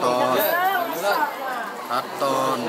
katon Katon,